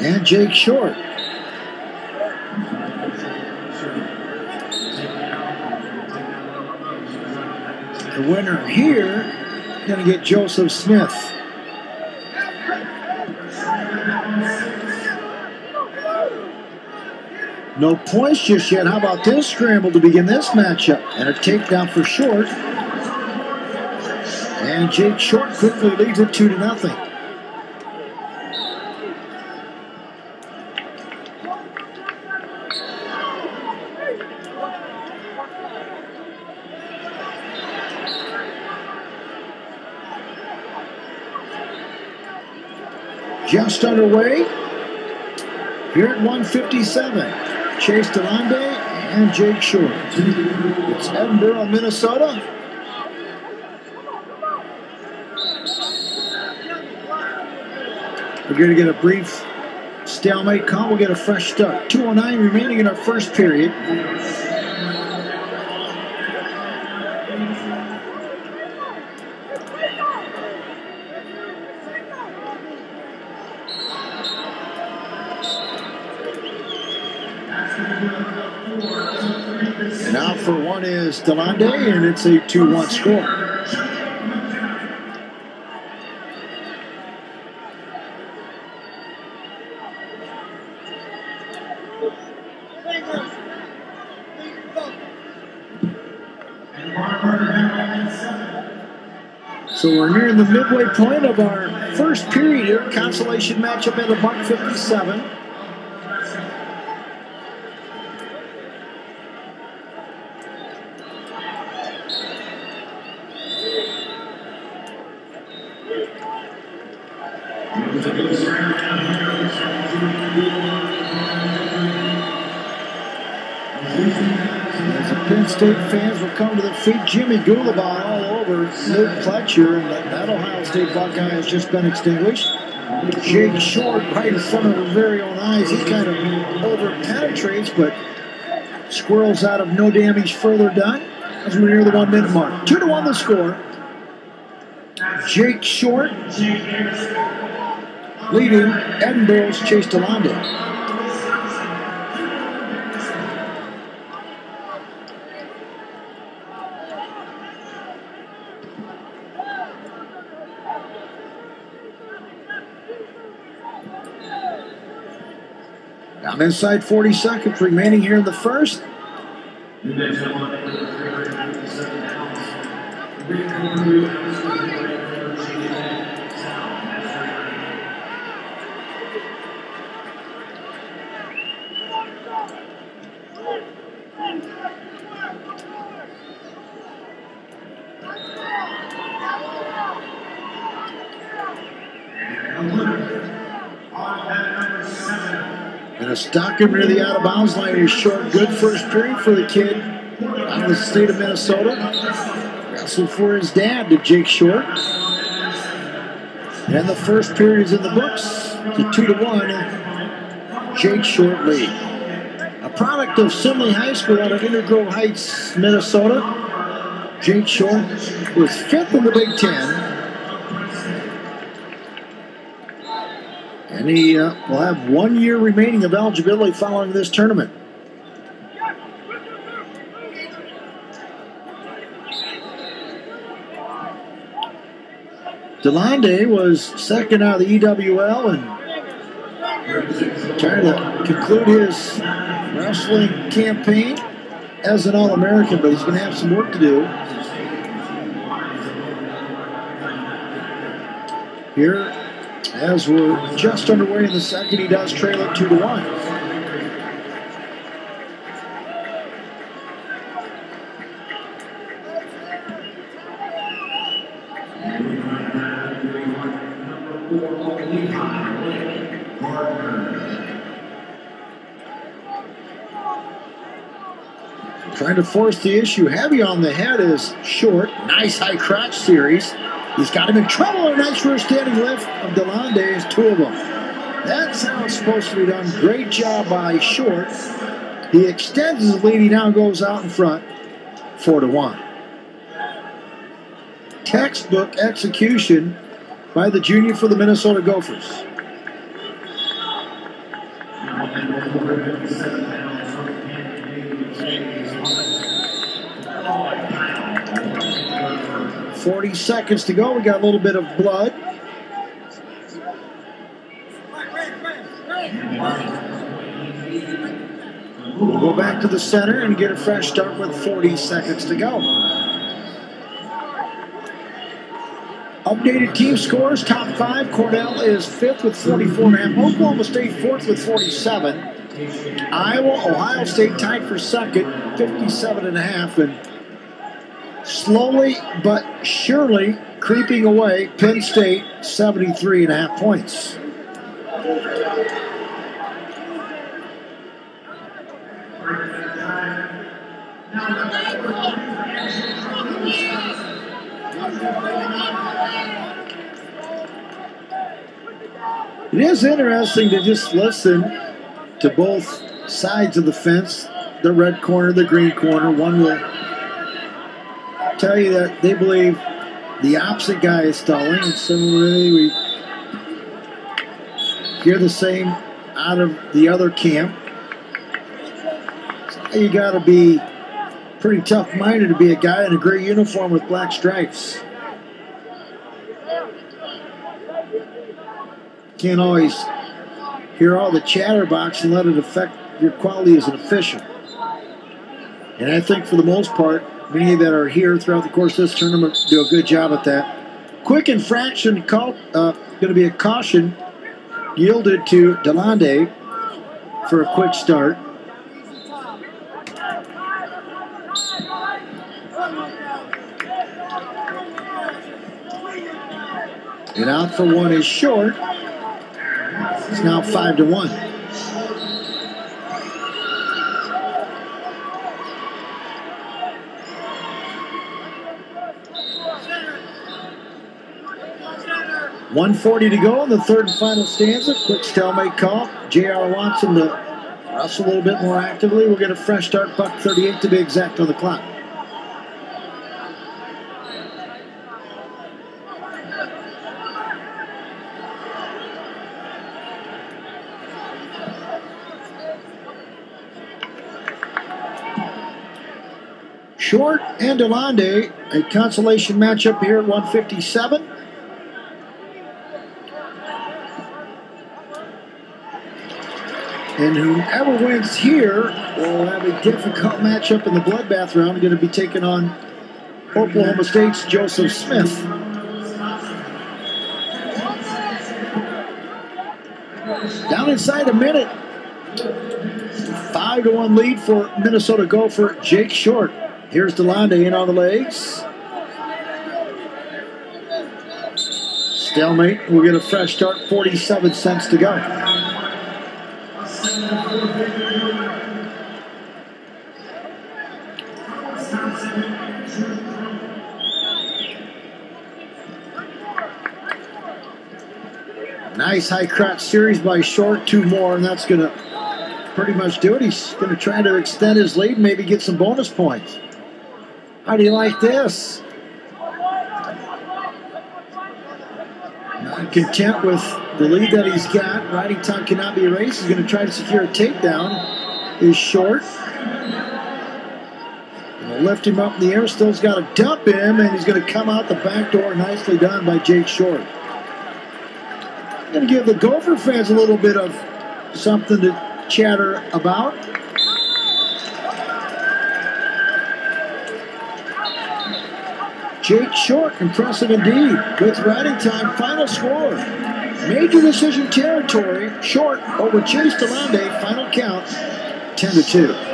and Jake Short. The winner here going to get Joseph Smith. No points just yet. How about this scramble to begin this matchup? And a takedown for Short. And Jake Short quickly leads it 2 to nothing. Just underway. Here at 157, Chase Delande and Jake Short. It's Edinboro, Minnesota. We're going to get a brief stalemate call. We'll get a fresh start. 209 remaining in our first period. For one is Delande, and it's a 2 1 score. So we're nearing the midway point of our first period. Consolation matchup at a buck 57. As the Penn State fans will come to their feet, Jimmy Gulibon all over Luke Pletcher, and that Ohio State Buckeye has just been extinguished. Jake Short right in front of our very own eyes. He kind of over penetrates, but squirrels out of no damage further done as we're near the one minute mark. Two to one the score. Jake Short leading Edinboro's Chase Delande. Down inside 40 seconds remaining here in the first. And a Stockton near the out of bounds line is short. Good first period for the kid out of the state of Minnesota. Wrestled for his dad to Jake Short. And the first period is in the books. A two to one. Jake Short lead. A product of Simley High School out of Inver Grove Heights, Minnesota. Jake Short was fifth in the Big Ten. And he uh, will have one year remaining of eligibility following this tournament. Delande was second out of the EWL and trying to conclude his wrestling campaign as an All American, but he's going to have some work to do. Here as we're just underway in the second, he does trail it two to one. Trying to force the issue. Heavy on the head is short. Nice high crotch series. He's got him in trouble. A nice rear standing lift of Delande is two of them. That's how it's supposed to be done. Great job by Short. He extends his lead. He now goes out in front, four to one. Textbook execution by the junior for the Minnesota Gophers. Forty seconds to go. We got a little bit of blood. We'll go back to the center and get a fresh start with 40 seconds to go. Updated team scores, top five. Cornell is fifth with 44 and a half. Oklahoma State fourth with 47. Iowa, Ohio State tied for second, 57 and a half. And slowly but surely creeping away, Penn State, 73 and a half points. It is interesting to just listen to both sides of the fence the red corner, the green corner. One will tell you that they believe the opposite guy is stalling, and similarly, we hear the same out of the other camp. So you got to be pretty tough minded to be a guy in a gray uniform with black stripes. Can't always hear all the chatterbox and let it affect your quality as an official. And I think for the most part, many that are here throughout the course of this tournament do a good job at that. Quick infraction called, uh, going to be a caution yielded to Delande for a quick start. And out for one is short. It's now five to one. One forty to go in the third and final stanza. Quick stalemate call. J.R. Watson to wrestle a little bit more actively. We'll get a fresh start. Buck 38 to be exact on the clock. Short and Delande, a consolation matchup here at 157. And whoever wins here will have a difficult matchup in the bloodbath round. Going to be taking on Oklahoma State's Joseph Smith. Down inside a minute. Five to one lead for Minnesota Gopher Jake Short. Here's Delande in on the legs. Stalemate. We'll get a fresh start. 47 cents to go. Nice high crotch series by Short. Two more, and that's going to pretty much do it. He's going to try to extend his lead, maybe get some bonus points. How do you like this? Not content with the lead that he's got. Riding time cannot be erased. He's going to try to secure a takedown. Is short. Gonna lift him up in the air. Still's got to dump him, and he's going to come out the back door. Nicely done by Jake Short. Going to give the Gopher fans a little bit of something to chatter about. Jake Short, impressive indeed. With riding time, final score. Major decision territory, Short over Chase Delande, final count, 10 to 2.